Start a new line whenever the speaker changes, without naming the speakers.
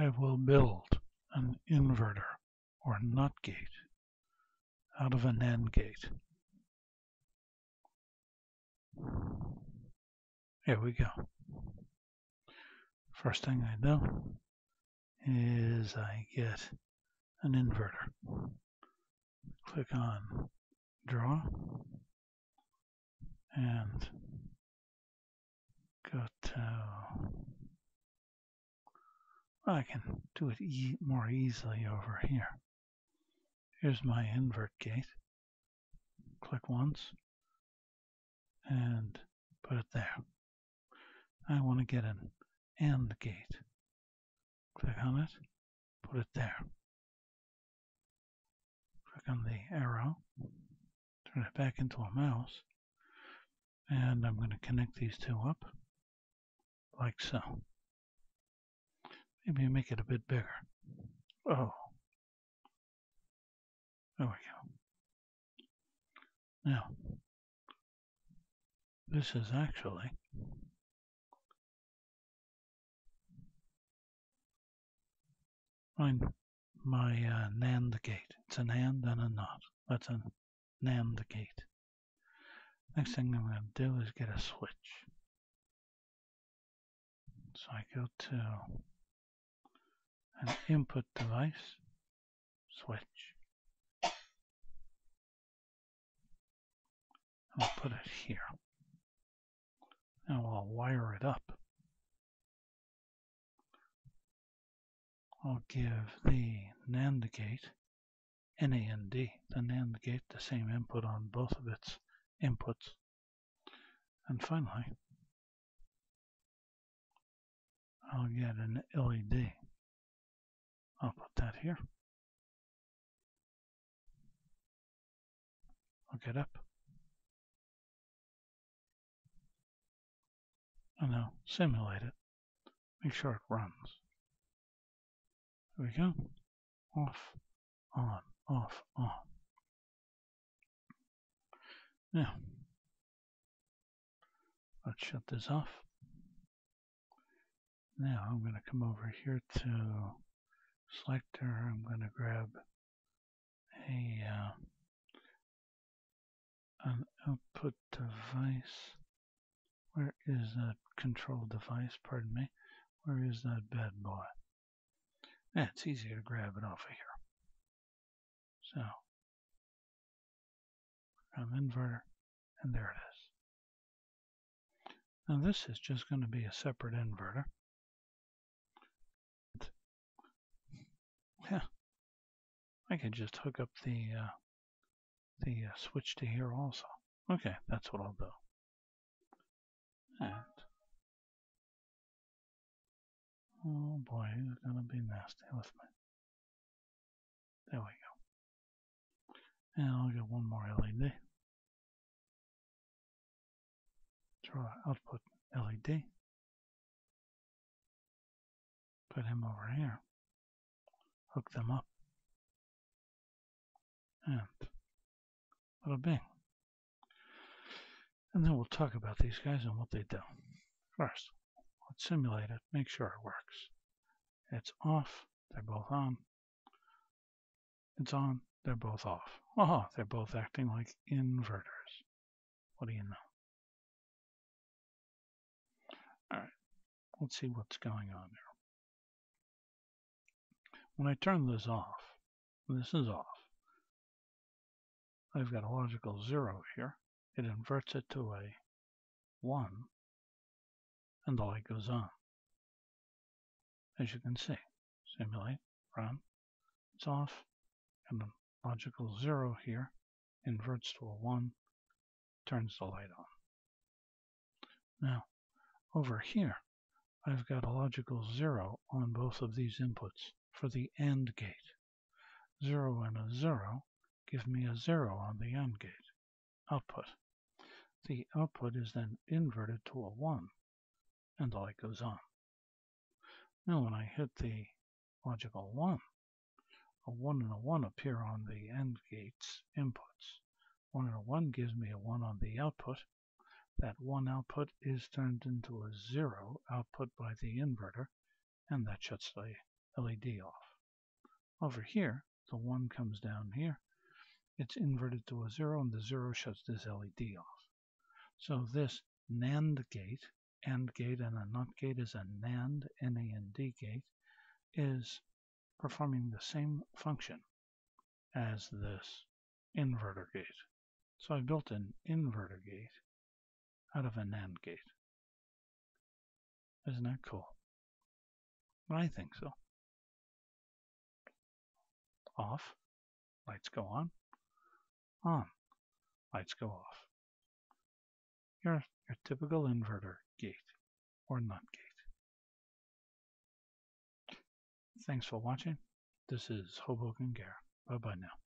I will build an inverter or NOT gate out of a NAND gate. Here we go. First thing I do is I get an inverter. Click on draw and go to I can do it e more easily over here. Here's my invert gate. Click once and put it there. I want to get an AND gate. Click on it, put it there. Click on the arrow, turn it back into a mouse, and I'm going to connect these two up like so. Maybe make it a bit bigger. Oh. There we go. Now, this is actually my, my uh, NAND gate. It's an AND and a NOT. That's a NAND gate. Next thing I'm going to do is get a switch. So I go to an input device, switch. I'll put it here. Now I'll wire it up. I'll give the NAND gate, NAND, the NAND gate, the same input on both of its inputs. And finally, I'll get an LED. I'll put that here. I'll get up. Oh, and now simulate it. Make sure it runs. There we go. Off, on, off, on. Now, let's shut this off. Now I'm going to come over here to selector. I'm going to grab a uh, an output device. Where is that control device? Pardon me. Where is that bad boy? Yeah, it's easier to grab it off of here. So, from inverter, and there it is. Now this is just going to be a separate inverter. Yeah, I could just hook up the uh, the uh, switch to here also. Okay, that's what I'll do. And oh boy, he's gonna be nasty with me. There we go. And I'll get one more LED. Draw output LED. Put him over here hook them up. And little bing. And then we'll talk about these guys and what they do. First, let's simulate it, make sure it works. It's off, they're both on. It's on, they're both off. Oh, they're both acting like inverters. What do you know? Alright, let's see what's going on here. When I turn this off, this is off, I've got a logical 0 here. It inverts it to a 1, and the light goes on. As you can see, simulate, run, it's off, and the logical 0 here inverts to a 1, turns the light on. Now, over here, I've got a logical 0 on both of these inputs for the AND gate. 0 and a 0 give me a 0 on the AND gate output. The output is then inverted to a 1, and the light goes on. Now when I hit the logical 1, a 1 and a 1 appear on the AND gate's inputs. 1 and a 1 gives me a 1 on the output. That 1 output is turned into a 0 output by the inverter, and that shuts the LED off. Over here, the 1 comes down here. It's inverted to a 0, and the 0 shuts this LED off. So this NAND gate, AND gate and a NOT gate is a NAND, N-A-N-D gate, is performing the same function as this inverter gate. So I built an inverter gate out of a NAND gate. Isn't that cool? I think so. Off, lights go on. On, lights go off. Your, your typical inverter gate or NOT gate. Thanks for watching. This is Hoboken Gear. Bye bye now.